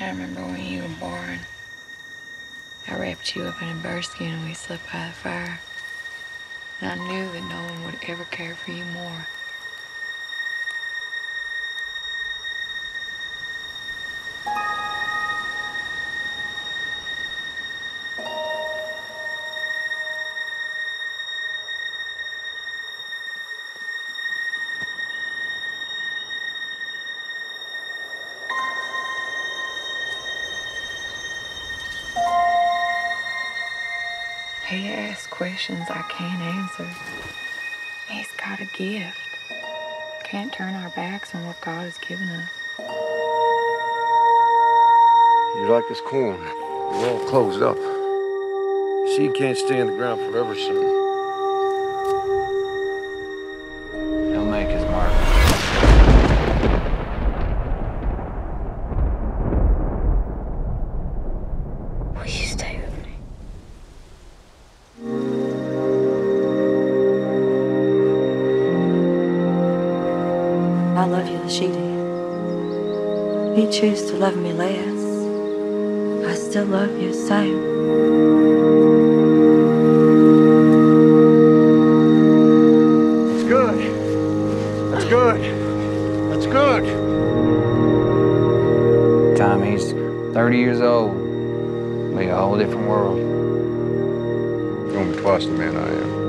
I remember when you were born. I wrapped you up in a bearskin and we slept by the fire. And I knew that no one would ever care for you more. He asks questions I can't answer. He's got a gift. Can't turn our backs on what God has given us. You're like this corn. You're all closed up. Seed can't stay in the ground forever, son. I love you as she did. If you choose to love me less, I still love you the same. It's good. That's good. That's good. Tommy's 30 years old, be a whole different world. You're gonna be twice the man I am.